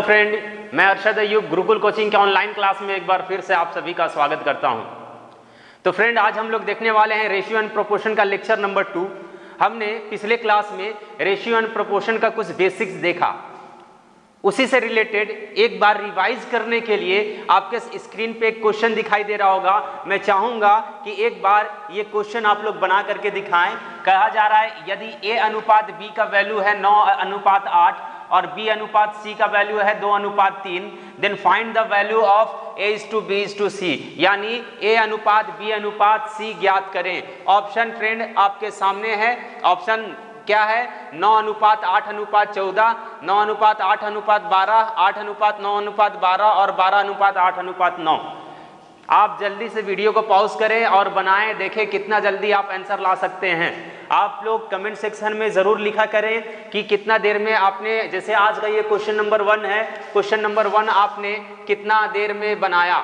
Hello friend मैं Arshad Ayub Gurukul coaching के online class में एक बार फिर से आप सभी का स्वागत करता हूँ। तो फ्रेंड आज हम लोग देखने वाले हैं रेशियो एंड प्रोपोर्शन का लेक्चर नंबर टू हमने पिछले क्लास में रेशियो एंड प्रोपोर्शन का कुछ बेसिक्स देखा। उसी से रिलेटेड एक बार रिवाइज करने के लिए आपके स्क्रीन पे एक क्वेश्चन दिखाई दे रहा होगा। मैं चाहूँगा कि एक बार ये क्वेश्चन आप लोग बना करके दिखाएँ। कहा जा रहा है, यदि ए अनुपात बी का वैल्यू है नौ, अनुपात आठ और बी अनुपात सी का वैल्यू है दो अनुपात तीन then find the value of A is to B is to C यानी ए अनुपात बी अनुपात सी ज्ञात करें। ऑप्शन ट्रेंड आपके सामने है। ऑप्शन क्या है? नौ अनुपात, आठ अनुपात, चौदह। नौ अनुपात, आठ अनुपात, बारह। आठ अनुपात, नौ अनुपात, बारह। और बारह अनुपात, आठ अनुपात, नौ। आप जल्दी से वीडियो को पॉज करें और बनाएँ, देखें कितना जल्दी आप आंसर ला सकते हैं। आप लोग कमेंट सेक्शन में ज़रूर लिखा करें कि कितना देर में आपने, जैसे आज का ये क्वेश्चन नंबर वन है क्वेश्चन नंबर वन आपने कितना देर में बनाया?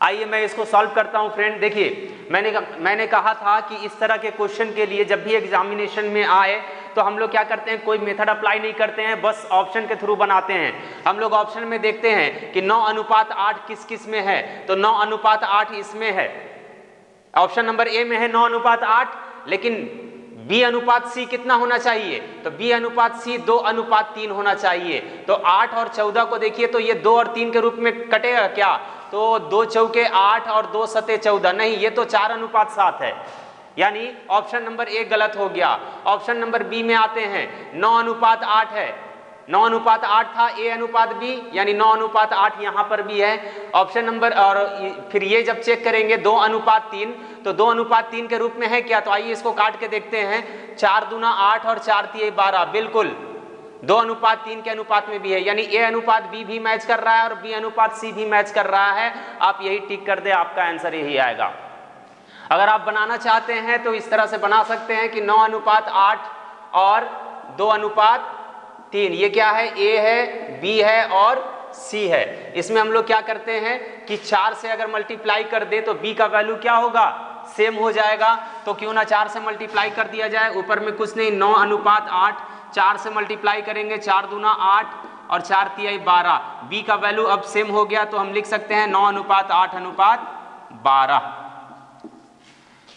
आइए मैं इसको सॉल्व करता हूँ फ्रेंड देखिए, मैंने मैंने कहा था कि इस तरह के क्वेश्चन के लिए जब भी एग्जामिनेशन में आए तो हम लोग क्या करते हैं, कोई मेथड अप्लाई नहीं करते हैं, बस ऑप्शन के थ्रू बनाते हैं। हम लोग ऑप्शन में देखते हैं कि नौ अनुपात आठ किस किसमें है तो नौ अनुपात आठ इसमें है। ऑप्शन नंबर ए में है नौ अनुपात आठ, लेकिन बी अनुपात सी कितना होना चाहिए? तो बी अनुपात सी दो अनुपात तीन होना चाहिए। तो आठ और चौदह को देखिए तो ये दो और तीन के रूप में कटेगा क्या? तो दो चौके आठ और दो सते चौदह। नहीं, ये तो चार अनुपात सात है। यानी ऑप्शन नंबर एक गलत हो गया। ऑप्शन नंबर बी में आते हैं। नौ अनुपात आठ है। नौ अनुपात आठ था, ए अनुपात बी, यानी नौ अनुपात आठ यहाँ पर भी है। ऑप्शन नंबर, और फिर ये जब चेक करेंगे, दो अनुपात तीन तो दो अनुपात तीन के रूप में है क्या? तो आइए इसको काट के देखते हैं। चार दूना आठ और चार तीन बारह, बिल्कुल। दो अनुपात तीन के अनुपात में भी है। यानी ए अनुपात बी भी मैच कर रहा है और बी अनुपात सी भी मैच कर रहा है। आप यही टिक कर दे, आपका आंसर यही आएगा। अगर आप बनाना चाहते हैं तो इस तरह से बना सकते हैं कि नौ अनुपात आठ और दो अनुपात तीन। ये क्या है? ए है बी है और सी है। इसमें हम लोग क्या करते हैं कि चार से अगर मल्टीप्लाई कर दे तो बी का वैल्यू क्या होगा? सेम हो जाएगा। तो क्यों ना चार से मल्टीप्लाई कर दिया जाए? ऊपर में कुछ नहीं, नौ अनुपात आठ, चार से मल्टीप्लाई करेंगे, चार दूना आठ और चार तिहाई बारह। बी का वैल्यू अब सेम हो गया तो हम लिख सकते हैं नौ अनुपात आठ अनुपात बारह।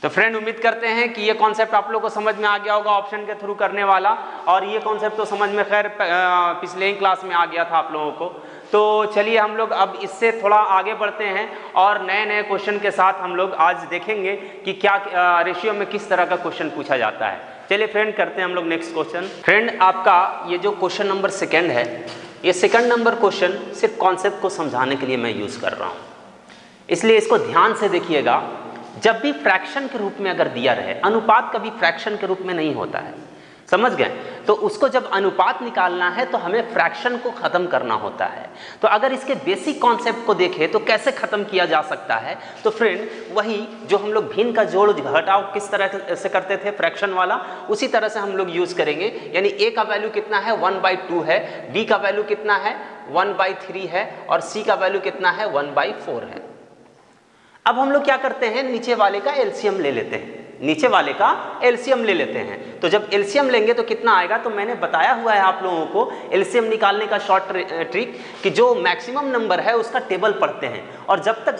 तो फ्रेंड उम्मीद करते हैं कि ये कॉन्सेप्ट आप लोग को समझ में आ गया होगा ऑप्शन के थ्रू करने वाला। और ये कॉन्सेप्ट तो समझ में खैर पिछले ही क्लास में आ गया था आप लोगों को। तो चलिए हम लोग अब इससे थोड़ा आगे बढ़ते हैं और नए नए क्वेश्चन के साथ हम लोग आज देखेंगे कि क्या रेशियो में किस तरह का क्वेश्चन पूछा जाता है। चलिए फ्रेंड करते हैं हम लोग नेक्स्ट क्वेश्चन फ्रेंड आपका ये जो क्वेश्चन नंबर सेकेंड है, ये सेकेंड नंबर क्वेश्चन सिर्फ़ कॉन्सेप्ट को समझाने के लिए मैं यूज़ कर रहा हूँ। इसलिए इसको ध्यान से देखिएगा। जब भी फ्रैक्शन के रूप में अगर दिया रहे, अनुपात कभी फ्रैक्शन के रूप में नहीं होता है। समझ गए? तो उसको जब अनुपात निकालना है तो हमें फ्रैक्शन को खत्म करना होता है। तो अगर इसके बेसिक कॉन्सेप्ट को देखें तो कैसे खत्म किया जा सकता है? तो फ्रेंड वही जो हम लोग भिन्न का जोड़ घटाव किस तरह से करते थे फ्रैक्शन वाला, उसी तरह से हम लोग यूज़ करेंगे। यानी ए का वैल्यू कितना है? वन बाई टू है। बी का वैल्यू कितना है? वन बाई थ्री है। और सी का वैल्यू कितना है? वन बाई फोर है। अब हम लोग क्या करते हैं? नीचे वाले का एलसीएम ले लेते हैं। नीचे वाले का एलसीएम ले लेते हैं। तो जब एलसीएम लेंगे तो कितना आएगा? तो मैंने बताया हुआ है आप लोगों को एलसीएम निकालने का शॉर्ट ट्रिक कि जो मैक्सिमम नंबर है उसका टेबल पढ़ते हैं। और जब तक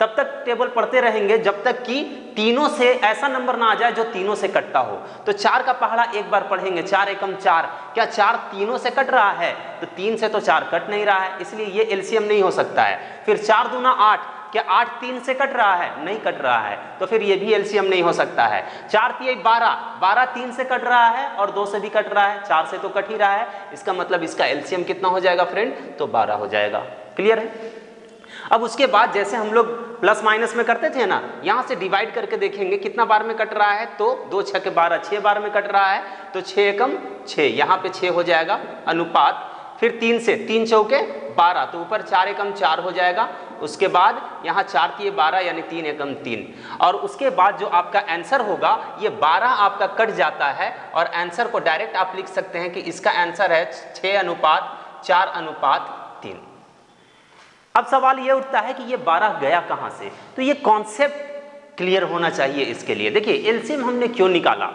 तब तक टेबल पढ़ते रहेंगे, जब तक कि तीनों से ऐसा नंबर ना आ जाए जो तीनों से कटता हो। तो चार का पहाड़ा एक बार पढ़ेंगे। चार एकम चार। क्या चार तीनों से कट रहा है? तो तीन से तो चार कट नहीं रहा है, इसलिए ये एलसीएम नहीं हो सकता है। फिर चार दूना आठ। क्या आठ तीन से कट रहा है? नहीं कट रहा है। तो फिर ये भी एलसीएम नहीं हो सकता है। चार तीन बारह। बारह तीन से कट रहा है और दो से भी कट रहा है। चार से तो कट ही रहा है। इसका मतलब इसका एलसीएम कितना हो जाएगा फ्रेंड? तो बारह हो जाएगा। क्लियर है? अब उसके बाद जैसे हम लोग प्लस माइनस में करते थे ना, यहाँ से डिवाइड करके देखेंगे कितना बार में कट रहा है। तो दो छः के बारह छः बार में कट रहा है। तो छः कम छः यहाँ पे छः हो जाएगा। अनुपात। फिर तीन से, तीन चौके बारह तो ऊपर चार एकम चार हो जाएगा। उसके बाद यहाँ चार तीन बारह, यानी तीन एकम तीन। और उसके बाद जो आपका आंसर होगा, ये बारह आपका कट जाता है, और आंसर को डायरेक्ट आप लिख सकते हैं कि इसका आंसर है छः अनुपात, चार अनुपात तीन। अब सवाल ये उठता है कि ये बारह गया कहाँ से? तो ये कॉन्सेप्ट क्लियर होना चाहिए इसके लिए। देखिए एलसीएम हमने क्यों निकाला?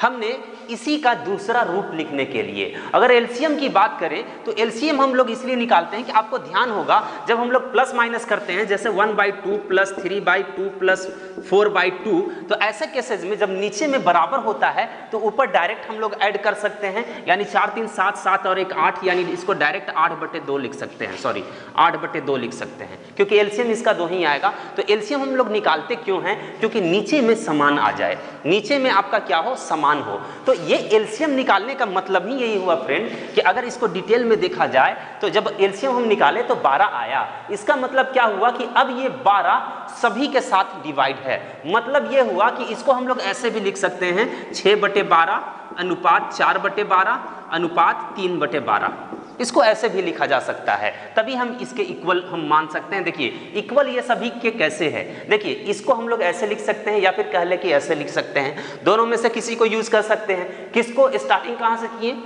हमने इसी का दूसरा रूप लिखने के लिए। अगर एलसीएम की बात करें तो एलसीएम हम लोग इसलिए निकालते हैं कि आपको ध्यान होगा, जब हम लोग प्लस माइनस करते हैं, जैसे one by two plus three by two plus four by two तो ऐसे केसेज में जब नीचे में बराबर होता है तो ऊपर डायरेक्ट हम लोग ऐड कर सकते हैं, यानी चार तीन सात सात और एक आठ, यानी इसको डायरेक्ट आठ बटे दो लिख सकते हैं सॉरी आठ बटे दो लिख सकते हैं, क्योंकि एलसीएम इसका दो ही आएगा। तो एलसीएम हम लोग निकालते क्यों हैं? क्योंकि नीचे में समान आ जाए। नीचे में आपका क्या हो? समान हो। तो ये एल्शियम निकालने का मतलब ही यही हुआ फ्रेंड कि अगर इसको डिटेल में देखा जाए तो जब एल्शियम हम निकाले तो 12 आया। इसका मतलब क्या हुआ कि अब ये 12 सभी के साथ डिवाइड है। मतलब ये हुआ कि इसको हम लोग ऐसे भी लिख सकते हैं छः बटे बारह, अनुपात चार बटे बारह, अनुपात तीन बटे बारह। इसको ऐसे भी लिखा जा सकता है। तभी हम इसके इक्वल हम मान सकते हैं। देखिए इक्वल ये सभी के कैसे है? देखिए, इसको हम लोग ऐसे लिख सकते हैं या फिर कह ले कि ऐसे लिख सकते हैं। दोनों में से किसी को यूज़ कर सकते हैं। किसको स्टार्टिंग कहाँ से किए?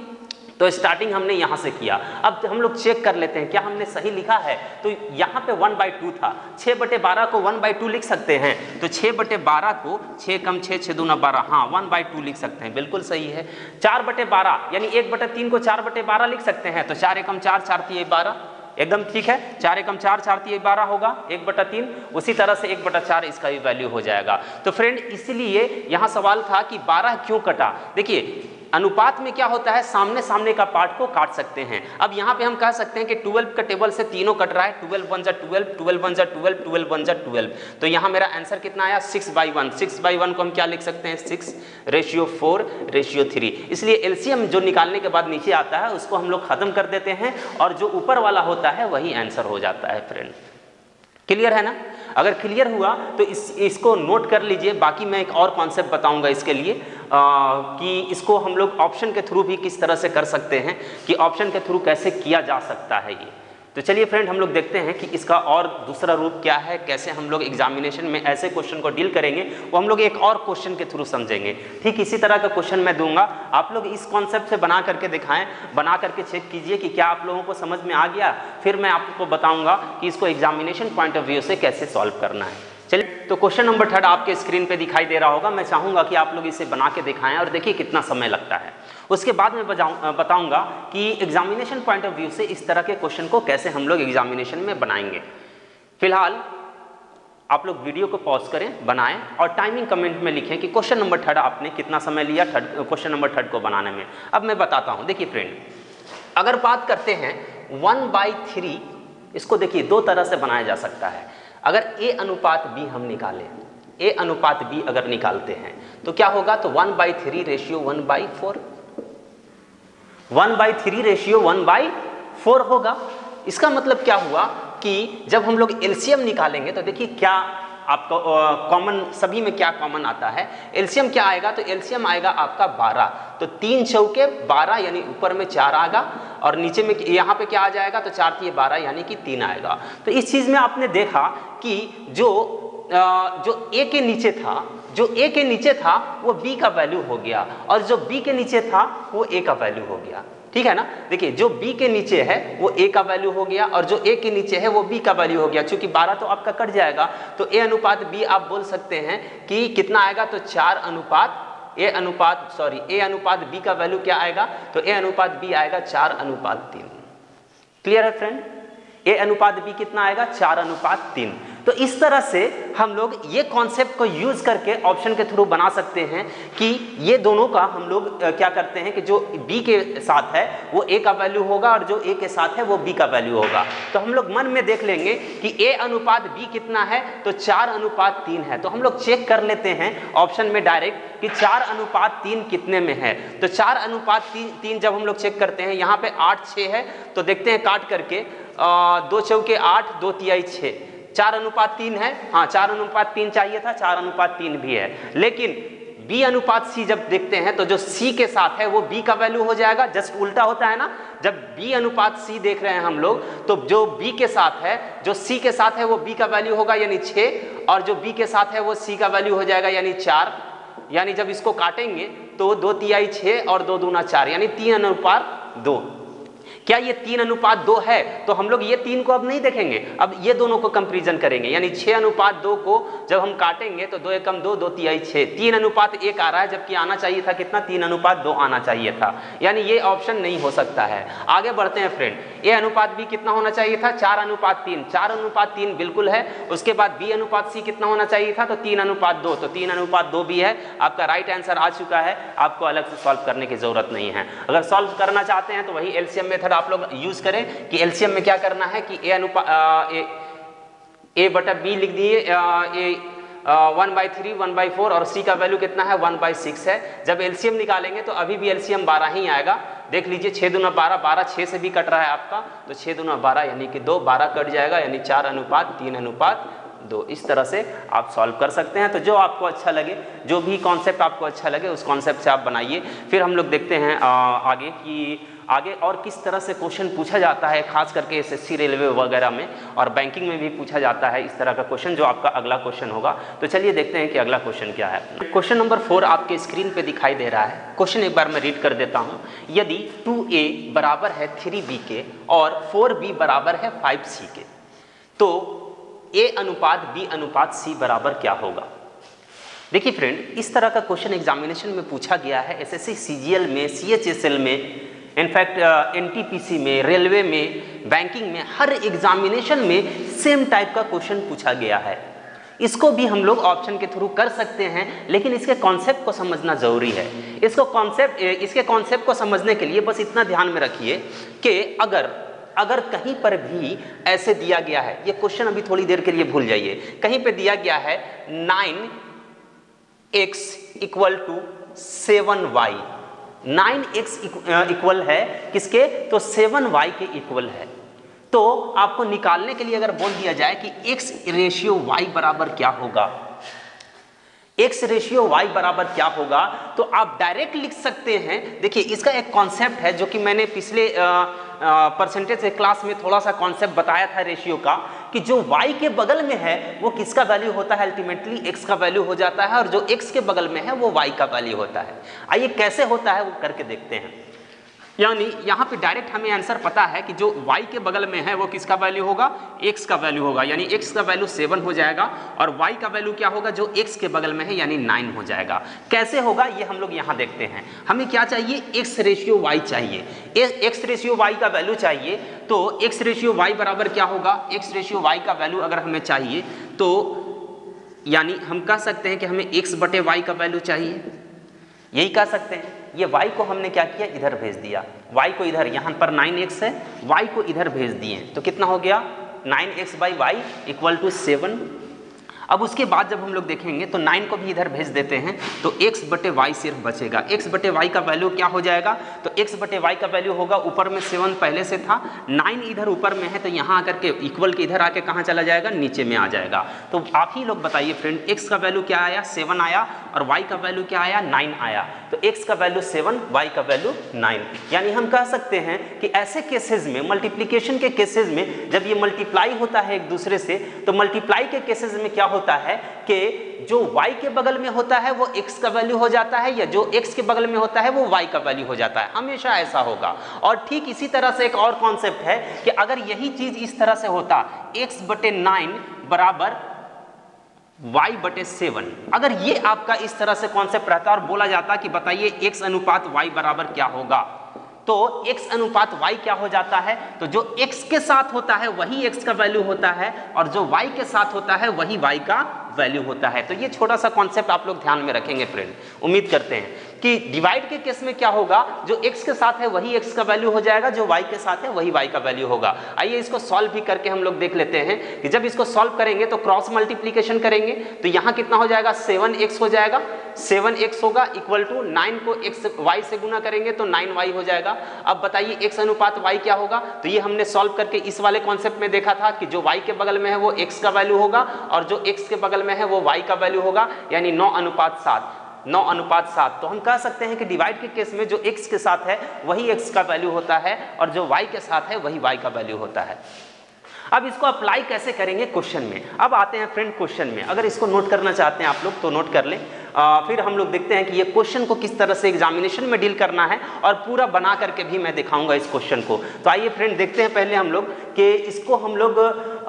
तो स्टार्टिंग हमने यहाँ से किया। अब हम लोग चेक कर लेते हैं, क्या हमने सही लिखा है? तो यहाँ पे वन बाई टू था। छः बटे बारह को वन बाई टू लिख सकते हैं। तो छः बटे बारह को छः कम छः छः दूना बारह। हाँ वन बाई टू लिख सकते हैं। बिल्कुल सही है। चार बटे बारह, यानी एक बटे तीन को चार बटे बारह लिख सकते हैं। तो चार एकम चार चार तीन बारह। एकदम ठीक है? चार एकम चार चार तीन बारह होगा। एक बटा तीन, उसी तरह से एक बटा चार इसका भी वैल्यू हो जाएगा। तो फ्रेंड इसलिए यहाँ सवाल था कि बारह क्यों कटा? देखिए अनुपात में क्या होता है? सामने सामने का पार्ट को काट सकते हैं। अब यहाँ पे हम कह सकते हैं कि 12 का टेबल से तीनों कट रहा है। 12 वन जा ट्वेल्व ट्वेल्व वन जा ट्वेल्व ट्वेल्व वन जा ट्वेल्व तो यहाँ मेरा आंसर कितना आया? Six by one six by one को हम क्या लिख सकते हैं? Six ratio four ratio three इसलिए एलसीएम जो निकालने के बाद नीचे आता है, उसको हम लोग खत्म कर देते हैं और जो ऊपर वाला होता है, वही आंसर हो जाता है फ्रेंड क्लियर है ना? अगर क्लियर हुआ तो इस, इसको नोट कर लीजिए। बाकी मैं एक और कॉन्सेप्ट बताऊँगा इसके लिए। कि इसको हम लोग ऑप्शन के थ्रू भी किस तरह से कर सकते हैं, कि ऑप्शन के थ्रू कैसे किया जा सकता है ये। तो चलिए फ्रेंड हम लोग देखते हैं कि इसका और दूसरा रूप क्या है, कैसे हम लोग एग्जामिनेशन में ऐसे क्वेश्चन को डील करेंगे, वो हम लोग एक और क्वेश्चन के थ्रू समझेंगे। ठीक इसी तरह का क्वेश्चन मैं दूँगा। आप लोग इस कॉन्सेप्ट से बना करके दिखाएँ, बना करके चेक कीजिए कि क्या आप लोगों को समझ में आ गया। फिर मैं आपको बताऊँगा कि इसको एग्जामिनेशन पॉइंट ऑफ़ व्यू से कैसे सॉल्व करना है। चलिए तो क्वेश्चन नंबर थर्ड आपके स्क्रीन पे दिखाई दे रहा होगा। मैं चाहूँगा कि आप लोग इसे बना के दिखाएँ और देखिए कितना समय लगता है। उसके बाद में बताऊँगा कि एग्जामिनेशन पॉइंट ऑफ़ व्यू से इस तरह के क्वेश्चन को कैसे हम लोग एग्जामिनेशन में बनाएँगे। फ़िलहाल, आप लोग वीडियो को पॉज करें, बनाएँ और टाइमिंग कमेंट में लिखें कि क्वेश्चन नंबर थर्ड आपने कितना समय लिया थर्ड क्वेश्चन नंबर थर्ड को बनाने में। अब मैं बताता हूँ, देखिए फ्रेंड अगर बात करते हैं वन बाई थ्री इसको देखिए, दो तरह से बनाया जा सकता है। अगर ए अनुपात बी हम निकालें, ए अनुपात बी अगर निकालते हैं तो क्या होगा? तो one by three ratio one by four. One by three ratio one by four होगा। इसका मतलब क्या हुआ कि जब हम लोग एलसीएम निकालेंगे तो देखिए क्या आपका कॉमन सभी में क्या कॉमन आता है? एलसीएम क्या आएगा? तो एलसीएम आएगा आपका 12 तो तीन चौके 12 यानी ऊपर में चार आएगा और नीचे में यहाँ पे क्या आ जाएगा? तो चार तीन बारह यानी कि तीन आएगा। तो इस चीज़ में आपने देखा कि जो जो ए के नीचे था, जो ए के नीचे था, वो बी का वैल्यू हो गया और जो बी के नीचे था, वो ए का वैल्यू हो गया। ठीक है ना? देखिए, जो b के नीचे है, वो a का वैल्यू हो गया और जो a के नीचे है, वो b का वैल्यू हो गया। क्योंकि 12 तो आपका कट जाएगा। तो a अनुपात b आप बोल सकते हैं कि कितना आएगा? तो चार अनुपात a अनुपात सॉरी a अनुपात b का वैल्यू क्या आएगा? तो a अनुपात b आएगा चार अनुपात तीन। क्लियर है फ्रेंड a अनुपात b कितना आएगा? चार अनुपात तीन। तो इस तरह से हम लोग ये कॉन्सेप्ट को यूज़ करके ऑप्शन के थ्रू बना सकते हैं कि ये दोनों का हम लोग क्या करते हैं कि जो बी के साथ है वो ए का वैल्यू होगा और जो ए के साथ है वो बी का वैल्यू होगा। तो हम लोग मन में देख लेंगे कि ए अनुपात बी कितना है तो चार अनुपात तीन है। तो हम लोग चेक कर लेते हैं ऑप्शन में डायरेक्ट कि चार अनुपात तीन कितने में है। तो चार अनुपात तीन तीन जब हम लोग चेक करते हैं यहाँ पे आठ छः है तो देखते हैं काट करके आ, दो चौके आठ दो तिहाई छः चार अनुपात तीन है। हाँ चार अनुपात तीन चाहिए था, चार अनुपात तीन भी है। लेकिन बी अनुपात सी जब देखते हैं तो जो सी के साथ है, वो बी का वैल्यू हो जाएगा। जस्ट उल्टा होता है ना, जब बी अनुपात सी देख रहे हैं हम लोग तो जो बी के साथ है, जो सी के साथ है, वो बी का वैल्यू होगा, यानी छः और जो बी के साथ है, वो सी का वैल्यू हो जाएगा, यानी चार। यानी जब इसको काटेंगे तो दो तिहाई छः और दो दूना चार, यानी तीन अनुपात दो। क्या ये तीन अनुपात दो है? तो हम लोग ये तीन को अब नहीं देखेंगे। अब ये दोनों को कंपेरिजन करेंगे। यानी छह अनुपात दो को जब हम काटेंगे तो दो एकम दो दो तिहाई छह। तीन अनुपात एक आ रहा है, जबकि आना चाहिए था कितना? तीन अनुपात दो आना चाहिए था। यानी ये ऑप्शन नहीं हो सकता है। आगे बढ़ते हैं फ्रेंड ए अनुपात बी कितना होना चाहिए था? चार अनुपात तीन। चार अनुपात तीन बिल्कुल है। उसके बाद बी अनुपात सी कितना होना चाहिए था? तो तीन अनुपात दो। तो तीन अनुपात दो भी है। आपका राइट आंसर आ चुका है। आपको अलग से सॉल्व करने की ज़रूरत नहीं है। अगर सॉल्व करना चाहते हैं तो वही एलसीएम मेथड आप लोग यूज़ करें कि एलसीएम में क्या करना है कि ए अनुपात ए बटा बी लिख दिए one by three one by four और सी का वैल्यू कितना है? वन बाई सिक्स है। जब एलसीएम निकालेंगे तो अभी भी एलसीएम बारह ही आएगा। देख लीजिए छः दुना बारह बारह छः से भी कट रहा है आपका तो छः दुना बारह यानी कि दो बारह कट जाएगा यानी चार अनुपात तीन अनुपात दो। इस तरह से आप सॉल्व कर सकते हैं। तो जो आपको अच्छा लगे जो भी कॉन्सेप्ट आपको अच्छा लगे उस कॉन्सेप्ट से आप बनाइए। फिर हम लोग देखते हैं आ, आगे कि आगे और किस तरह से क्वेश्चन पूछा जाता है, खास करके एसएससी रेलवे वगैरह में, और बैंकिंग में भी पूछा जाता है इस तरह का क्वेश्चन जो आपका अगला क्वेश्चन होगा। तो चलिए देखते हैं कि अगला क्वेश्चन क्या है। क्वेश्चन नंबर फोर आपके स्क्रीन पे दिखाई दे रहा है। क्वेश्चन एक बार मैं रीड कर देता हूँ। यदि टू बराबर है थ्री के, और फोर बराबर है फाइव के तो ए अनुपात बी अनुपात सी बराबर क्या होगा? देखिए फ्रेंड इस तरह का क्वेश्चन एग्जामिनेशन में पूछा गया है एसएससी सीजीएल में सीएचएसएल में इनफैक्ट एनटीपीसी uh, में रेलवे में बैंकिंग में हर एग्जामिनेशन में सेम टाइप का क्वेश्चन पूछा गया है। इसको भी हम लोग ऑप्शन के थ्रू कर सकते हैं लेकिन इसके कॉन्सेप्ट को समझना ज़रूरी है। इसको कॉन्सेप्ट इसके कॉन्सेप्ट को समझने के लिए बस इतना ध्यान में रखिए कि अगर अगर कहीं पर भी ऐसे दिया गया है ये क्वेश्चन अभी थोड़ी देर के लिए भूल जाइए। कहीं पे दिया गया है nine X equal to seven Y nine X equal है। किसके? तो सेवन वाई के इक्वल है। तो आपको निकालने के लिए अगर बोल दिया जाए कि एक्स रेशियो वाई बराबर क्या होगा? एक्स रेशियो वाई बराबर क्या होगा? तो आप डायरेक्ट लिख सकते हैं। देखिए, इसका एक कॉन्सेप्ट है जो कि मैंने पिछले परसेंटेज क्लास में थोड़ा सा कॉन्सेप्ट बताया था रेशियो का। कि जो y के बगल में है, वो किसका वैल्यू होता है? अल्टीमेटली x का वैल्यू हो जाता है और जो x के बगल में है, वो y का वैल्यू होता है। आइए कैसे होता है, वो करके देखते हैं। यानी यहाँ पे डायरेक्ट हमें आंसर पता है कि जो y के बगल में है वो किसका वैल्यू होगा? x का वैल्यू होगा। यानी x का वैल्यू सेवन हो जाएगा और y का वैल्यू क्या होगा? जो x के बगल में है, यानी नाइन हो जाएगा। कैसे होगा? ये हम लोग यहाँ देखते हैं। हमें क्या चाहिए? x रेशियो y चाहिए। x रेशियो y का वैल्यू चाहिए तो x रेशियो y बराबर क्या होगा? x रेशियो y का वैल्यू अगर हमें चाहिए तो यानी हम कह सकते हैं कि हमें x बटे वाई का वैल्यू चाहिए। यही कह सकते हैं। ये y को हमने क्या किया? इधर भेज दिया। y को इधर, यहाँ पर 9x है, y को इधर भेज दिए। तो कितना हो गया? 9x X by Y equal to seven अब उसके बाद जब हम लोग देखेंगे तो नाइन को भी इधर भेज देते हैं तो एक्स बटे वाई सिर्फ़ बचेगा। एक्स बटे वाई का वैल्यू क्या हो जाएगा? तो एक्स बटे वाई का वैल्यू होगा, ऊपर में सेवन पहले से था, नाइन इधर ऊपर में है तो यहाँ आकर के इक्वल के इधर आके कहाँ चला जाएगा? नीचे में आ जाएगा। तो आप ही लोग बताइए फ्रेंड एक्स का वैल्यू क्या आया? सेवन आया, और वाई का वैल्यू क्या आया? नाइन आया। तो एक्स का वैल्यू सेवन वाई का वैल्यू नाइन। यानी हम कह सकते हैं कि ऐसे केसेज में मल्टीप्लीकेशन के केसेज में, जब ये मल्टीप्लाई होता है एक दूसरे से तो मल्टीप्लाई के केसेज में क्या होता है कि जो y के बगल में होता है, वो x का वैल्यू हो जाता है, या जो x के बगल में होता है, वो y का वैल्यू हो जाता है। हमेशा ऐसा होगा। और ठीक इसी तरह से एक और कॉन्सेप्ट है कि अगर यही चीज़ इस तरह से होता, x बटे नाइन बराबर y बटे सेवन अगर ये आपका इस तरह से कॉन्सेप्ट रहता और बोला जाता कि बताइए x अनुपात y बराबर क्या होगा तो x अनुपात y क्या हो जाता है? तो जो x के साथ होता है, वही x का वैल्यू होता है और जो y के साथ होता है, वही y का वैल्यू होता है। तो ये छोटा सा कॉन्सेप्ट आप लोग ध्यान में रखेंगे फ्रेंड उम्मीद करते हैं। कि डिवाइड के केस में क्या होगा? जो x के साथ है, वही x का वैल्यू हो जाएगा, जो y के साथ है, वही y का वैल्यू होगा। आइए इसको सॉल्व भी करके हम लोग देख लेते हैं कि जब इसको सॉल्व करेंगे तो क्रॉस मल्टीप्लीकेशन करेंगे तो यहाँ कितना हो जाएगा? सेवन एक्स हो जाएगा। सेवन एक्स होगा इक्वल टू नाइन को एक्स वाई से गुना करेंगे तो नाइन वाई हो जाएगा। अब बताइए एक्स अनुपात वाई क्या होगा? तो ये हमने सॉल्व करके इस वाले कॉन्सेप्ट में देखा था कि जो वाई के बगल में है, वो एक्स का वैल्यू होगा, और जो एक्स के बगल में है, वो वाई का वैल्यू होगा, यानी नौ अनुपात सात। नौ अनुपात सात। तो हम कह सकते हैं कि डिवाइड के केस में जो x के साथ है वही x का वैल्यू होता है और जो y के साथ है वही y का वैल्यू होता है। अब इसको अप्लाई कैसे करेंगे क्वेश्चन में? अब आते हैं फ्रेंड क्वेश्चन में। अगर इसको नोट करना चाहते हैं आप लोग तो नोट कर लें। आ, फिर हम लोग देखते हैं कि ये क्वेश्चन को किस तरह से एग्जामिनेशन में डील करना है और पूरा बना करके भी मैं दिखाऊँगा इस क्वेश्चन को। तो आइए फ्रेंड देखते हैं पहले हम लोग कि इसको हम लोग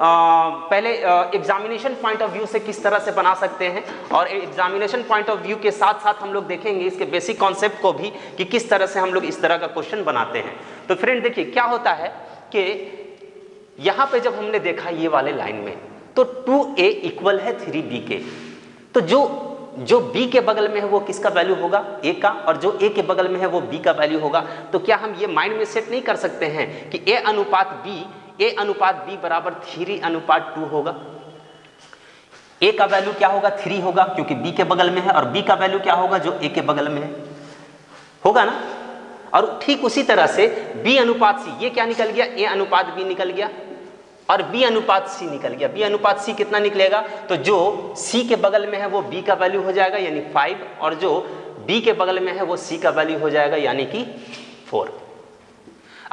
पहले एग्जामिनेशन पॉइंट ऑफ़ व्यू से किस तरह से बना सकते हैं और एग्जामिनेशन पॉइंट ऑफ़ व्यू के साथ साथ हम लोग देखेंगे इसके बेसिक कॉन्सेप्ट को भी कि किस तरह से हम लोग इस तरह का क्वेश्चन बनाते हैं। तो फ्रेंड देखिए, क्या होता है कि यहाँ पे जब हमने देखा ये वाले लाइन में तो 2a इक्वल है 3b के। तो जो जो b के बगल में है वो किसका वैल्यू होगा? A का। और जो a के बगल में है वो b का वैल्यू होगा। तो क्या हम ये माइंड में सेट नहीं कर सकते हैं कि a अनुपात b a अनुपात बी बराबर थ्री अनुपात टू होगा। ए का वैल्यू क्या होगा? थ्री होगा, क्योंकि बी के बगल में है, और बी का वैल्यू क्या होगा? जो ए के बगल में है। होगा ना? और ठीक उसी तरह से बी अनुपात सी, ये क्या निकल गया? ए अनुपात बी निकल गया, और बी अनुपात सी निकल गया। बी अनुपात सी कितना निकलेगा? तो जो सी के बगल में है, वो बी का वैल्यू हो जाएगा, यानी फाइव, और जो बी के बगल में है, वो सी का वैल्यू हो जाएगा, यानी कि 4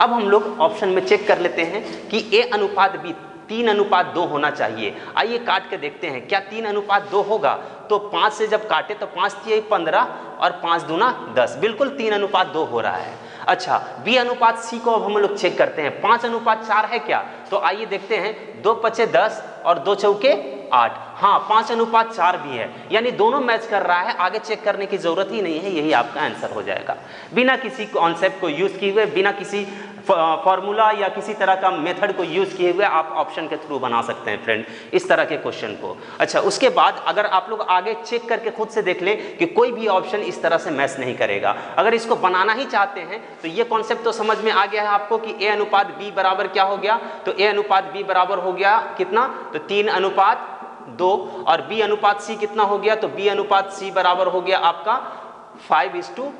अब हम लोग ऑप्शन में चेक कर लेते हैं कि ए अनुपात बी तीन अनुपात दो होना चाहिए। आइए काट के देखते हैं, क्या तीन अनुपात दो होगा? तो पाँच से जब काटे तो पाँच थी पंद्रह और पाँच दूना दस। बिल्कुल तीन अनुपात दो हो रहा है। अच्छा बी अनुपात सी को अब हम लोग चेक करते हैं। पाँच अनुपात चार है क्या? तो आइए देखते हैं। दो पचे दस और दो चौके आठ। हाँ पाँच अनुपात चार भी है। यानी दोनों मैच कर रहा है। आगे चेक करने की ज़रूरत ही नहीं है। यही आपका आंसर हो जाएगा। बिना किसी कॉन्सेप्ट को यूज़ किए हुए, बिना किसी फॉर्मूला या किसी तरह का मेथड को यूज़ किए हुए आप ऑप्शन के थ्रू बना सकते हैं फ्रेंड इस तरह के क्वेश्चन को। अच्छा उसके बाद अगर आप लोग आगे चेक करके खुद से देख लें कि कोई भी ऑप्शन इस तरह से मैच नहीं करेगा। अगर इसको बनाना ही चाहते हैं तो ये कॉन्सेप्ट तो समझ में आ गया है आपको कि ए अनुपात बी बराबर क्या हो गया। तो ए अनुपात बी बराबर हो गया कितना? तो तीन अनुपात दो और बी अनुपात सी कितना हो गया? तो बी अनुपात सी बराबर हो गया आपका फाइव इज़ टू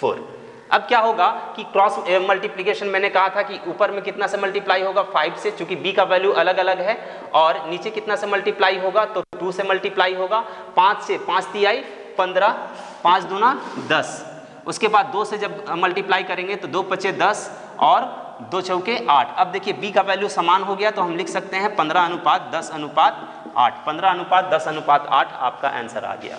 फोर अब क्या होगा कि क्रॉस मल्टीप्लीकेशन मैंने कहा था कि ऊपर में कितना से मल्टीप्लाई होगा? फाइव से, चूँकि बी का वैल्यू अलग अलग है और नीचे कितना से मल्टीप्लाई होगा? तो टू से मल्टीप्लाई होगा। पाँच से, पाँच ती आई, पंद्रह, पाँच दूना दस। उसके बाद दो से जब मल्टीप्लाई करेंगे तो दो पचे दस और दो चौके आठ। अब देखिए बी का वैल्यू समान हो गया तो हम लिख सकते हैं पंद्रह अनुपात दस अनुपात आठ। पंद्रह अनुपात दस अनुपात आठ, आपका आंसर आ गया।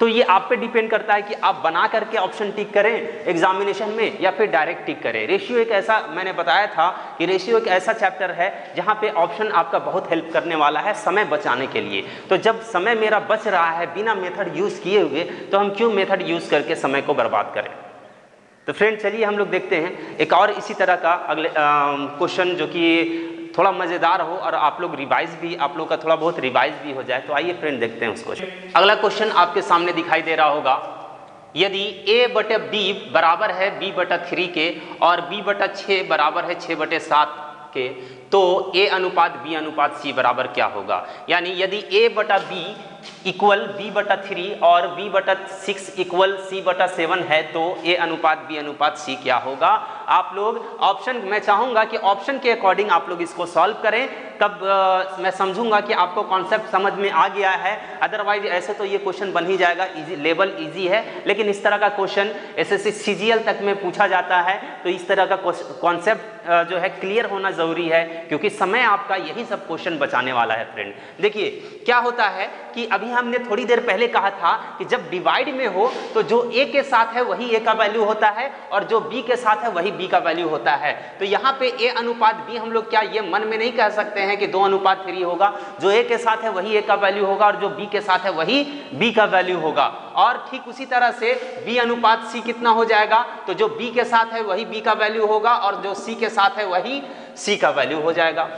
तो ये आप पे डिपेंड करता है कि आप बना करके ऑप्शन टिक करें एग्जामिनेशन में, या फिर डायरेक्ट टिक करें। रेशियो एक ऐसा, मैंने बताया था कि रेशियो एक ऐसा चैप्टर है जहाँ पे ऑप्शन आपका बहुत हेल्प करने वाला है समय बचाने के लिए। तो जब समय मेरा बच रहा है बिना मेथड यूज़ किए हुए तो हम क्यों मेथड यूज़ करके समय को बर्बाद करें? तो फ्रेंड चलिए हम लोग देखते हैं। एक और इसी तरह का अगले क्वेश्चन जो कि थोड़ा मज़ेदार हो और आप लोग रिवाइज भी, आप लोग का थोड़ा बहुत रिवाइज भी हो जाए तो आइए फ्रेंड देखते हैं उसको। अगला क्वेश्चन आपके सामने दिखाई दे रहा होगा। यदि a बटे बी बराबर है b बटा थ्री के और b बटा छः बराबर है छः बटे सात के तो a अनुपात, b अनुपात c बराबर क्या होगा? यानी यदि a बटा b इक्वल b बटा थ्री और b बटा सिक्स इक्वल c बटा सेवन है तो a अनुपात, b अनुपात c क्या होगा? आप लोग ऑप्शन मैं चाहूँगा कि ऑप्शन के अकॉर्डिंग आप लोग इसको सॉल्व करें। तब आ, मैं समझूँगा कि आपको कॉन्सेप्ट समझ में आ गया है। अदरवाइज़ ऐसे तो ये क्वेश्चन बन ही जाएगा। इजी लेवल इजी है। लेकिन इस तरह का क्वेश्चन एस एस तक में पूछा जाता है। तो इस तरह का कॉन्सेप्ट जो है क्लियर होना ज़रूरी है। क्योंकि समय आपका यही सब क्वेश्चन बचाने वाला है फ्रेंड देखिए क्या होता है कि अभी हमने थोड़ी देर पहले कहा था कि जब डिवाइड में हो तो जो ए के साथ है वही ए का वैल्यू होता है। और जो बी के साथ है वही बी का वैल्यू होता है। तो यहाँ पे ए अनुपात बी हम लोग क्या ये मन में नहीं कह सकते हैं कि दो अनुपात थ्री होगा। जो ए के साथ है वही ए का वैल्यू होगा और जो बी के साथ है वही बी का वैल्यू होगा। और ठीक उसी तरह से बी अनुपात सी कितना हो जाएगा? तो जो बी के साथ है वही बी का वैल्यू होगा और जो सी के साथ है वही सी का वैल्यू हो जाएगा।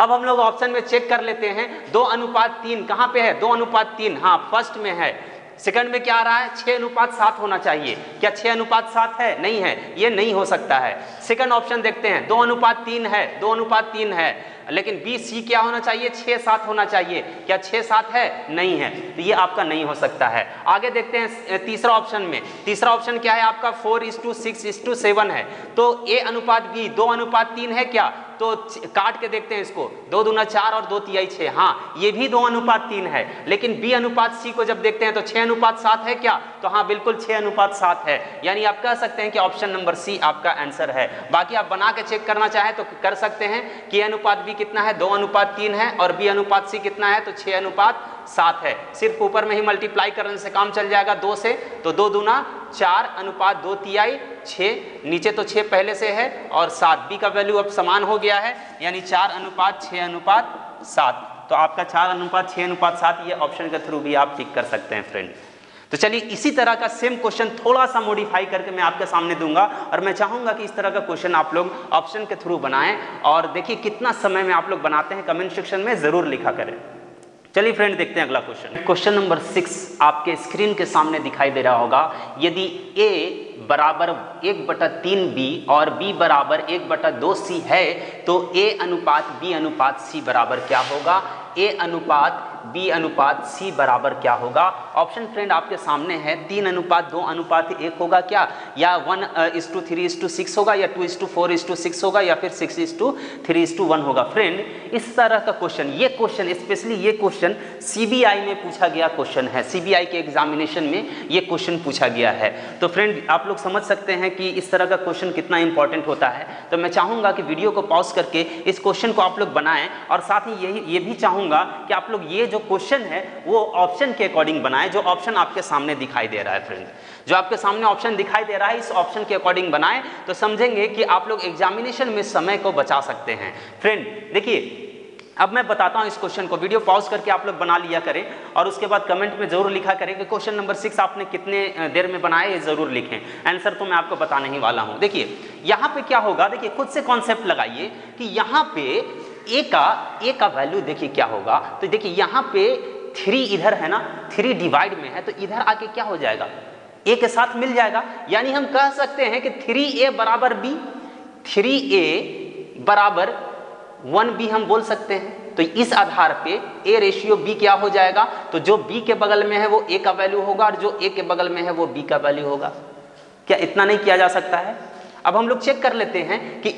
अब हम लोग ऑप्शन में चेक कर लेते हैं। दो अनुपात तीन कहाँ पे है? दो अनुपात तीन हाँ फ़र्स्ट में है। सेकंड में क्या आ रहा है? छह अनुपात सात होना चाहिए। क्या छह अनुपात सात है? नहीं है। ये नहीं हो सकता है। सेकंड ऑप्शन देखते हैं। दो अनुपात तीन है। दो अनुपात तीन है। लेकिन बी, सी क्या होना चाहिए? छः सात होना चाहिए। क्या छः सात है? नहीं है। तो ये आपका नहीं हो सकता है। आगे देखते हैं तीसरा ऑप्शन में। तीसरा ऑप्शन क्या है आपका? Four is to six is to seven है। तो ए अनुपात बी, दो अनुपात तीन है क्या? तो काट के देखते हैं इसको। दो दूना चार और दो तिहाई छः हाँ ये भी दो अनुपात तीन है, लेकिन बी अनुपात सी को जब देखते हैं तो छः अनुपात सात है क्या? तो हाँ बिल्कुल छः अनुपात सात है। यानी आप कह सकते हैं कि ऑप्शन नंबर सी आपका आंसर है। बाकी आप बना के चेक करना चाहें तो कर सकते हैं कि अनुपात बी कितना है? दो अनुपात तीन है और बी अनुपात सी कितना है? तो छः अनुपात सात है। सिर्फ़ ऊपर में ही मल्टीप्लाई करने से काम चल जाएगा दो से तो दो दूना, चार, अनुपात दो, तिहाई छः नीचे तो छः पहले से है, और सात बी का वैल्यू अब समान हो गया है, यानी चार अनुपात छः अनुपात सात। तो आपका चार अनुपात छः अनुपात सात, ये ऑप्शन के थ्रू भी आप टिक कर सकते हैं फ्रेंड तो चलिए, इसी तरह का सेम क्वेश्चन थोड़ा सा मॉडिफाई करके मैं आपके सामने दूँगा, और मैं चाहूँगा कि इस तरह का क्वेश्चन आप लोग ऑप्शन के थ्रू बनाएँ, और देखिए कितना समय में आप लोग बनाते हैं कमेंट सेक्शन में ज़रूर लिखा करें। चलिए फ्रेंड देखते हैं अगला क्वेश्चन क्वेश्चन नंबर सिक्स आपके स्क्रीन के सामने दिखाई दे रहा होगा. यदि ए बराबर एक बटा तीन बी और बी बराबर एक बटा दो सी है तो ए अनुपात बी अनुपात सी बराबर क्या होगा? ए अनुपात बी अनुपात सी बराबर क्या होगा? ऑप्शन फ्रेंड आपके सामने है, तीन अनुपात, दो अनुपात, एक होगा क्या? या one is to three is to six होगा, या two is to four is to six होगा, या फिर six is to three is to one होगा। फ्रेंड, इस तरह का क्वेश्चन, ये क्वेश्चन, स्पेशली ये क्वेश्चन सीबीआई में पूछा गया क्वेश्चन है। सीबीआई के एग्जामिनेशन में ये क्वेश्चन पूछा गया है। तो फ्रेंड, आप लोग समझ सकते हैं कि इस तरह का क्वेश्चन कितना इंपॉर्टेंट होता है। तो मैं चाहूँगा कि वीडियो को पॉज करके इस क्वेश्चन को आप लोग बनाएँ और साथ ही यही, ये भी चाहूँगा कि आप लोग ये जो क्वेश्चन है, वो ऑप्शन के अकॉर्डिंग बनाएँ, जो ऑप्शन आपके सामने दिखाई दे रहा है फ्रेंड जो आपके सामने ऑप्शन दिखाई दे रहा है, इस ऑप्शन के अकॉर्डिंग बनाएँ तो समझेंगे कि आप लोग एग्जामिनेशन में समय को बचा सकते हैं। फ्रेंड देखिए, अब मैं बताता हूँ इस क्वेश्चन को। वीडियो पॉज करके आप लोग बना लिया करें, और उसके बाद कमेंट में ज़रूर लिखा करें कि क्वेश्चन नंबर सिक्स आपने कितने देर में बनाए ये ज़रूर लिखें। आंसर तो मैं आपको बताने ही वाला हूँ। देखिए, यहाँ पे क्या होगा? देखिए, खुद से कॉन्सेप्ट लगाइए कि यहाँ पे ए का ए का वैल्यू देखिए क्या होगा। तो देखिए यहाँ पे थ्री इधर है ना थ्री डिवाइड में है तो इधर आके क्या हो जाएगा? ए के साथ मिल जाएगा। यानी हम कह सकते हैं कि थ्री ए बराबर बी थ्री ए बराबर वन बी हम बोल सकते हैं। तो इस आधार पे ए रेशियो बी क्या हो जाएगा? तो जो बी के बगल में है वो ए का वैल्यू होगा और जो ए के बगल में है वो बी का वैल्यू होगा। क्या इतना नहीं किया जा सकता है? अब हम लोग चेक कर लेते हैं कि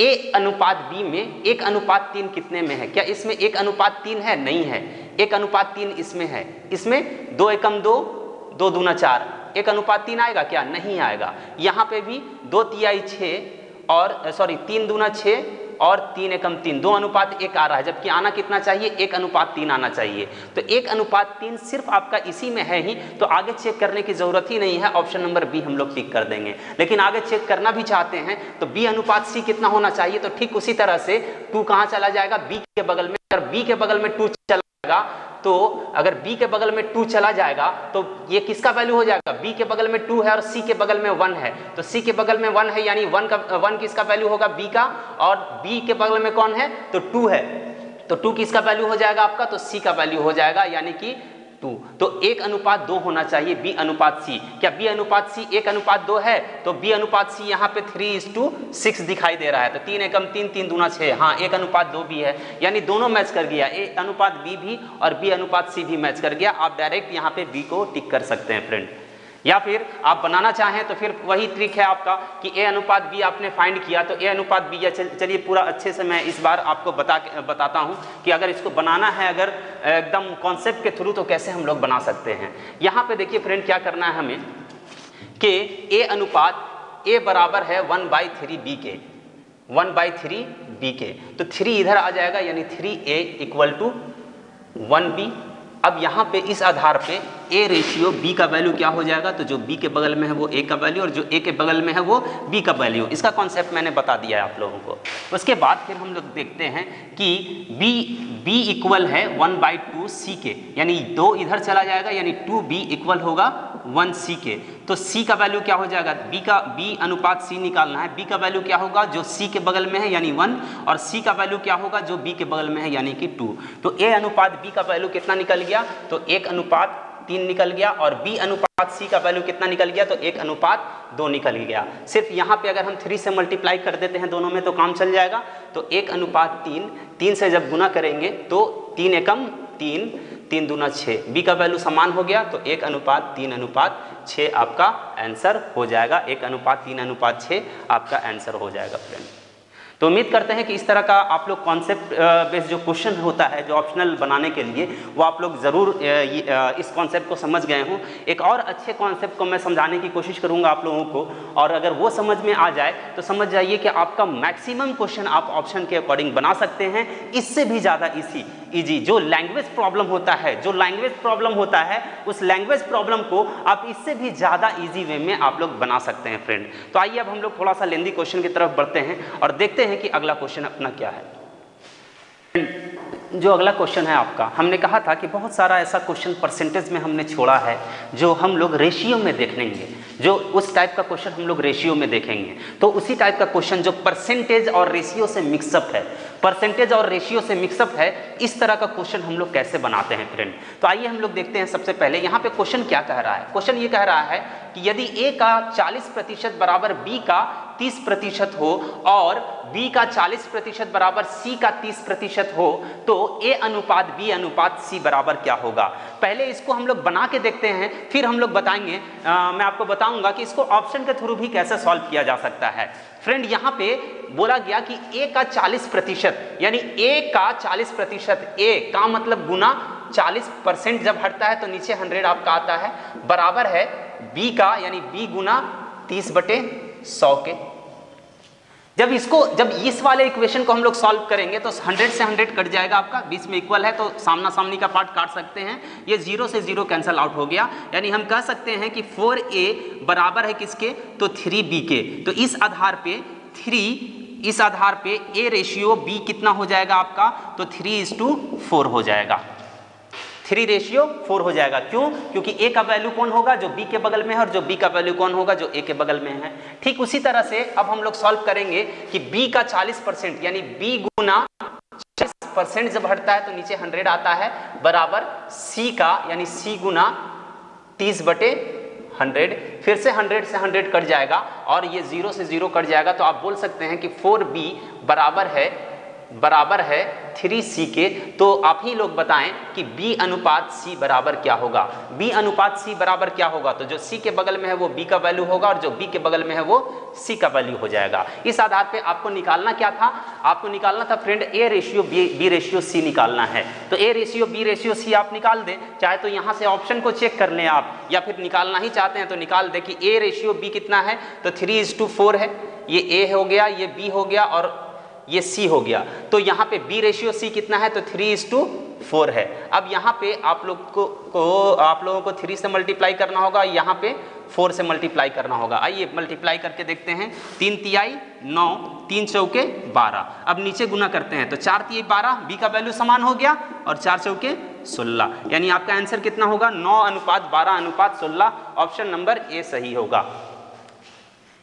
ए अनुपात बी में एक अनुपात तीन कितने में है? क्या इसमें एक अनुपात तीन है? नहीं है। एक अनुपात तीन इसमें है। इसमें दो एकम दो दो दूना चार। एक अनुपात तीन आएगा क्या? नहीं आएगा। यहाँ पे भी दो तिहाई छः और सॉरी तीन दूना छः और तीन एकम तीन। दो अनुपात एक आ रहा है, जबकि आना कितना चाहिए? एक अनुपात तीन आना चाहिए। तो एक अनुपात तीन सिर्फ़ आपका इसी में है ही तो आगे चेक करने की ज़रूरत ही नहीं है। ऑप्शन नंबर बी हम लोग टिक कर देंगे। लेकिन आगे चेक करना भी चाहते हैं तो बी अनुपात सी कितना होना चाहिए? तो ठीक उसी तरह से टू कहाँ चला जाएगा? बी के बगल में। अगर बी के बगल में टू चला जाएगा तो अगर b के बगल में टू चला जाएगा तो ये किसका वैल्यू हो जाएगा? बी के बगल में टू है और सी के बगल में वन है। तो सी के बगल में वन है, यानी वन का वन किसका वैल्यू होगा? बी का। और बी के बगल में कौन है? तो टू है। तो टू किसका वैल्यू हो जाएगा आपका? तो सी का वैल्यू हो जाएगा, यानी कि टू तो एक अनुपात दो होना चाहिए, बी अनुपात सी। क्या बी अनुपात सी एक अनुपात दो है? तो बी अनुपात सी यहाँ पे थ्री इज़ टू सिक्स दिखाई दे रहा है। तो तीन एकम तीन तीन दूना छः हाँ एक अनुपात दो भी है। यानी दोनों मैच कर गया। ए अनुपात बी भी और बी अनुपात सी भी मैच कर गया। आप डायरेक्ट यहाँ पे बी को टिक कर सकते हैं फ्रेंड या फिर आप बनाना चाहें तो फिर वही ट्रिक है आपका कि ए अनुपात बी आपने फाइंड किया तो ए अनुपात बी या चलिए पूरा अच्छे से मैं इस बार आपको बता बताता हूँ कि अगर इसको बनाना है, अगर एकदम कॉन्सेप्ट के थ्रू तो कैसे हम लोग बना सकते हैं। यहाँ पे देखिए फ्रेंड क्या करना है हमें कि ए अनुपात ए बराबर है वन बाई थ्री बी के वन बाई थ्री बी के। तो थ्री इधर आ जाएगा, यानी three A equal to one B अब यहाँ पे इस आधार पे ए रेशियो बी का वैल्यू क्या हो जाएगा? तो जो बी के बगल में है वो ए का वैल्यू और जो ए के बगल में है वो बी का वैल्यू इसका कॉन्सेप्ट मैंने बता दिया है आप लोगों को. उसके बाद फिर हम लोग देखते हैं कि बी बी इक्वल है वन बाई टू सी के. यानी दो इधर चला जाएगा, यानी टू बी इक्वल होगा वन सी के. तो सी का वैल्यू क्या हो जाएगा? बी का बी अनुपात सी निकालना है. बी का वैल्यू क्या होगा? जो सी के बगल में है, यानी वन और सी का वैल्यू क्या होगा? जो बी के बगल में है, यानी कि टू तो ए अनुपात बी का वैल्यू कितना निकल गया? तो एक अनुपात तीन निकल गया और बी अनुपात सी का वैल्यू कितना निकल गया? तो एक अनुपात दो निकल गया। सिर्फ़ यहाँ पे अगर हम थ्री से मल्टीप्लाई कर देते हैं दोनों में तो काम चल जाएगा। तो एक अनुपात तीन तीन से जब गुना करेंगे तो तीन एकम तीन तीन दूना छः। बी का वैल्यू समान हो गया तो एक अनुपात तीन अनुपात छः आपका आंसर हो जाएगा। एक अनुपात तीन, अनुपात छः आपका आंसर हो जाएगा फ्रेंड तो उम्मीद करते हैं कि इस तरह का आप लोग कॉन्सेप्ट बेस्ड जो क्वेश्चन होता है, जो ऑप्शनल बनाने के लिए, वो आप लोग ज़रूर इस कॉन्सेप्ट को समझ गए हों। एक और अच्छे कॉन्सेप्ट को मैं समझाने की कोशिश करूँगा आप लोगों को, और अगर वो समझ में आ जाए तो समझ जाइए कि आपका मैक्सिमम क्वेश्चन आप ऑप्शन के अकॉर्डिंग बना सकते हैं। इससे भी ज़्यादा इसी इजी जो लैंग्वेज प्रॉब्लम होता है, जो लैंग्वेज प्रॉब्लम होता है, उस लैंग्वेज प्रॉब्लम को आप इससे भी ज़्यादा इजी वे में आप लोग बना सकते हैं फ्रेंड तो आइए अब हम लोग थोड़ा सा लेंदी क्वेश्चन की तरफ़ बढ़ते हैं और देखते हैं कि अगला क्वेश्चन अपना क्या है। जो अगला क्वेश्चन है आपका। हमने कहा था कि बहुत सारा ऐसा क्वेश्चन परसेंटेज में हमने छोड़ा है, जो हम लोग रेशियो में देखेंगे, जो उस टाइप का क्वेश्चन हम लोग रेशियो में देखेंगे। तो उसी टाइप का क्वेश्चन जो परसेंटेज और रेशियो से मिक्सअप है। परसेंटेज और रेशियो से मिक्सअप है, इस तरह का क्वेश्चन हम लोग कैसे बनाते हैं फ्रेंड तो आइए हम लोग देखते हैं सबसे पहले, यहाँ पे क्वेश्चन क्या कह रहा है? क्वेश्चन ये कह रहा है कि यदि ए का 40 प्रतिशत बराबर बी का 30 प्रतिशत हो और बी का 40 प्रतिशत बराबर सी का 30 प्रतिशत हो तो ए अनुपात बी अनुपात सी बराबर क्या होगा? पहले इसको हम लोग बना के देखते हैं फिर हम लोग बताएँगे। आ, मैं आपको बताऊँगा कि इसको ऑप्शन के थ्रू भी कैसे सॉल्व किया जा सकता है। फ्रेंड यहाँ पे बोला गया कि ए का 40 प्रतिशत यानी ए का 40 प्रतिशत ए का मतलब गुना 40 परसेंट जब हटता है तो नीचे 100 आपका आता है। बराबर है बी का, यानी बी गुना 30 बटे सौ के। जब इसको, जब इस वाले इक्वेशन को हम लोग सॉल्व करेंगे तो 100 से 100 कट जाएगा आपका बीच में इक्वल है तो सामना सामनी का पार्ट काट सकते हैं। ये ज़ीरो से ज़ीरो कैंसिल आउट हो गया। यानी हम कह सकते हैं कि 4a बराबर है किसके? तो 3b के। तो इस आधार पे 3 इस आधार पे a रेशियो b कितना हो जाएगा आपका? तो 3 इज़ टू फोर हो जाएगा। थ्री रेशियो फोर हो जाएगा। क्यों? क्योंकि ए का वैल्यू कौन होगा? जो बी के बगल में है और जो बी का वैल्यू कौन होगा? जो ए के बगल में है। ठीक उसी तरह से अब हम लोग सॉल्व करेंगे कि बी का 40 परसेंट, यानी बी गुना चालीस परसेंट जब हटता है तो नीचे 100 आता है, बराबर सी का, यानी सी गुना तीस बटे हंड्रेड फिर से हंड्रेड से हंड्रेड कट जाएगा और ये ज़ीरो से ज़ीरो कट जाएगा। तो आप बोल सकते हैं कि फोर बी बराबर है बराबर है थ्री सी के तो आप ही लोग बताएँ कि b अनुपात c बराबर क्या होगा। b अनुपात c बराबर क्या होगा? तो जो c के बगल में है वो b का वैल्यू होगा और जो b के बगल में है वो c का वैल्यू हो जाएगा। इस आधार पे आपको निकालना क्या था? आपको निकालना था friend a ratio b ratio C निकालना है। तो a ratio b ratio c आप निकाल दें, चाहे तो यहाँ से ऑप्शन को चेक कर लें आप, या फिर निकालना ही चाहते हैं तो निकाल दें कि ए रेशियो बी कितना है? तो थ्री इज़ टू फोर है। ये ए हो गया, ये बी हो गया और ये C हो गया। तो यहाँ पे बी रेशियो सी कितना है? तो थ्री इज़ टू फोर है। अब यहाँ पे आप लोग को, को आप लोगों को थ्री से मल्टीप्लाई करना होगा यहाँ पे फोर से मल्टीप्लाई करना होगा। आइए मल्टीप्लाई करके देखते हैं। तीन तिहाई नौ तीन चौके बारह। अब नीचे गुना करते हैं तो चार तिहाई बारह बी का वैल्यू समान हो गया और चार चौके सोलह। यानी आपका आंसर कितना होगा? नौ अनुपात बारह अनुपात सोलह ऑप्शन नंबर ए सही होगा।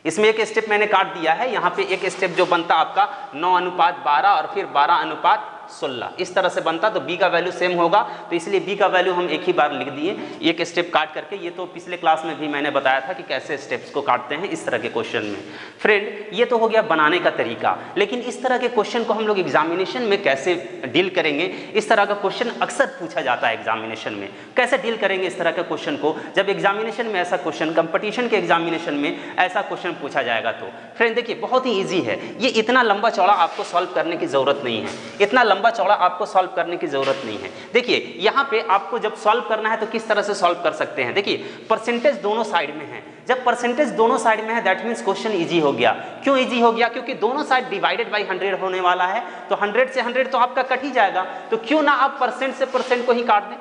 इसमें एक स्टेप मैंने काट दिया है। यहाँ पे एक स्टेप जो बनता आपका नौ अनुपात बारह और फिर बारह अनुपात सोलह इस तरह से बनता तो बी का वैल्यू सेम होगा तो इसलिए बी का वैल्यू हम एक ही बार लिख दिए। एक स्टेप काट करके, ये तो पिछले क्लास में भी मैंने बताया था कि कैसे स्टेप्स को काटते हैं इस तरह के क्वेश्चन में। फ्रेंड ये तो हो गया बनाने का तरीका। लेकिन इस तरह के क्वेश्चन को हम लोग एग्जामिनेशन में कैसे डील करेंगे? इस तरह का क्वेश्चन अक्सर पूछा जाता है एग्जामिनेशन में। कैसे डील करेंगे इस तरह के क्वेश्चन को? जब एग्जामिनेशन में ऐसा क्वेश्चन कंपटिशन के एग्जामिनेशन में ऐसा क्वेश्चन पूछा जाएगा तो। फ्रेंड देखिए, बहुत ही ईजी है। ये इतना लंबा चौड़ा आपको सॉल्व करने की ज़रूरत नहीं है। इतना लंबा चौड़ा आपको सॉल्व करने की ज़रूरत नहीं है। देखिए, यहाँ पे आपको जब सॉल्व करना है तो किस तरह से सॉल्व कर सकते हैं? देखिए परसेंटेज दोनों साइड में है। जब परसेंटेज दोनों साइड में है दैट मीन्स क्वेश्चन इजी हो गया। क्यों इजी हो गया? क्योंकि दोनों साइड डिवाइडेड बाई हंड्रेड होने वाला है। तो हंड्रेड से हंड्रेड तो आपका कट ही जाएगा। तो क्यों ना आप परसेंट से परसेंट को ही काट दें?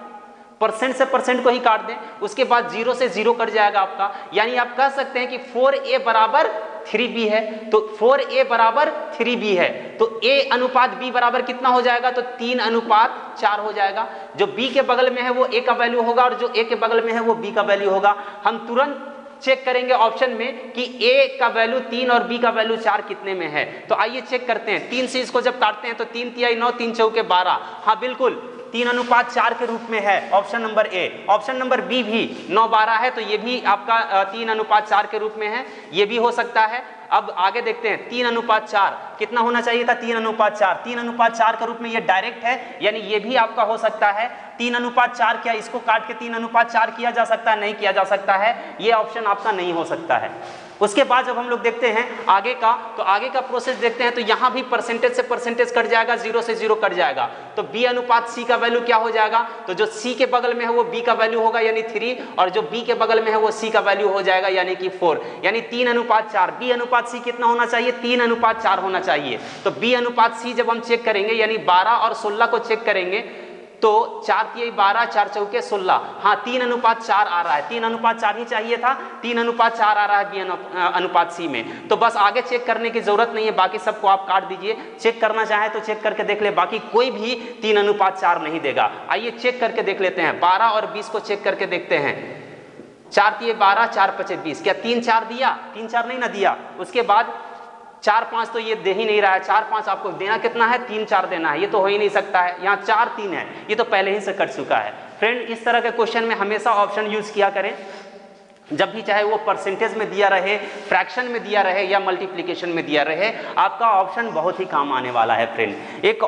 परसेंट से परसेंट को ही काट दें। उसके बाद ज़ीरो से ज़ीरो कट जाएगा आपका। यानी आप कह सकते हैं कि फोर ए बराबर थ्री बी है तो फोर ए बराबर थ्री बी है। तो ए अनुपात बी बराबर कितना हो जाएगा? तो तीन अनुपात चार हो जाएगा। जो बी के बगल में है, वो ए का वैल्यू होगा, और जो ए के बगल में है, वो बी का वैल्यू होगा। हम तुरंत चेक करेंगे ऑप्शन में कि ए का वैल्यू तीन और बी का वैल्यू चार कितने में है। तो आइए चेक करते हैं। तीन से इसको जब काटते हैं तो तीन तिहाई नौ, तीन चौके बारह। हाँ बिल्कुल। तीन अनुपात चार के रूप में है option number A option number B भी नौ बारह है तो ये भी आपका तीन अनुपात चार के रूप में है, ये भी हो सकता है। अब आगे देखते हैं, तीन अनुपात चार, कितना होना चाहिए था तीन अनुपात चार? तीन अनुपात चार के रूप में ये डायरेक्ट है, यानी ये भी आपका हो सकता है। तीन अनुपात चार क्या इसको काट के तीन अनुपात चार किया जा सकता है? नहीं किया जा सकता है, ये ऑप्शन आपका नहीं हो सकता है। उसके बाद जब हम लोग देखते हैं आगे का तो आगे का प्रोसेस देखते हैं तो यहाँ भी परसेंटेज से परसेंटेज कट जाएगा ज़ीरो से ज़ीरो कट जाएगा। तो बी अनुपात सी का वैल्यू क्या हो जाएगा? तो जो सी के बगल में है वो बी का वैल्यू होगा, यानी थ्री और जो बी के बगल में है वो सी का वैल्यू हो जाएगा, यानी कि फोर यानी तीन अनुपात चार। बी अनुपात सी कितना होना चाहिए? तीन अनुपात चार होना चाहिए। तो बी अनुपात सी जब हम चेक करेंगे, यानी बारह और सोलह को चेक करेंगे तो चार तीन बारह, चार चौके सोलह। हाँ तीन अनुपात चार आ रहा है। तीन अनुपात चार ही चाहिए था। तीन अनुपात चार आ रहा है बी अनुपात सी में। तो बस आगे चेक करने की ज़रूरत नहीं है। बाकी सबको आप काट दीजिए। चेक करना चाहे तो चेक करके देख ले। बाकी कोई भी तीन अनुपात चार नहीं देगा। आइए चेक करके देख लेते हैं। बारह और बीस को चेक करके देखते हैं। चार दिए बारह, चार पचे बीस। क्या तीन चार दिया? तीन चार नहीं ना दिया। उसके बाद चार पाँच तो ये दे ही नहीं रहा है। चार पाँच आपको देना कितना है? तीन चार देना है। ये तो हो ही नहीं सकता है। यहाँ चार तीन है। ये तो पहले ही से कट चुका है। फ्रेंड इस तरह के क्वेश्चन में हमेशा ऑप्शन यूज़ किया करें। जब भी चाहे वो परसेंटेज में दिया रहे फ्रैक्शन में दिया रहे या मल्टीप्लिकेशन में दिया रहे, आपका ऑप्शन बहुत ही काम आने वाला है फ्रेंड एक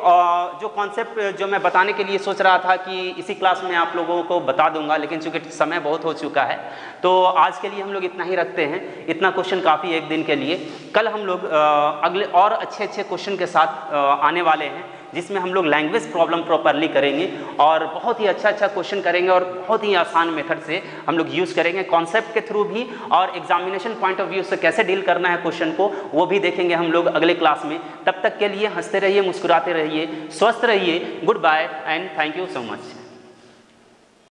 जो कॉन्सेप्ट जो मैं बताने के लिए सोच रहा था कि इसी क्लास में आप लोगों को बता दूँगा, लेकिन चूँकि समय बहुत हो चुका है तो आज के लिए हम लोग इतना ही रखते हैं. इतना क्वेश्चन काफ़ी एक दिन के लिए. कल हम लोग अगले और अच्छे अच्छे क्वेश्चन के साथ आने वाले हैं. जिसमें हम लोग लैंग्वेज प्रॉब्लम प्रॉपरली करेंगे और बहुत ही अच्छा अच्छा क्वेश्चन करेंगे और बहुत ही आसान मेथड से हम लोग यूज़ करेंगे कॉन्सेप्ट के थ्रू भी और एग्जामिनेशन पॉइंट ऑफ़ व्यू से कैसे डील करना है क्वेश्चन को, वो भी देखेंगे हम लोग अगले क्लास में। तब तक के लिए हँसते रहिए, मुस्कुराते रहिए, स्वस्थ रहिए। Good bye and thank you so much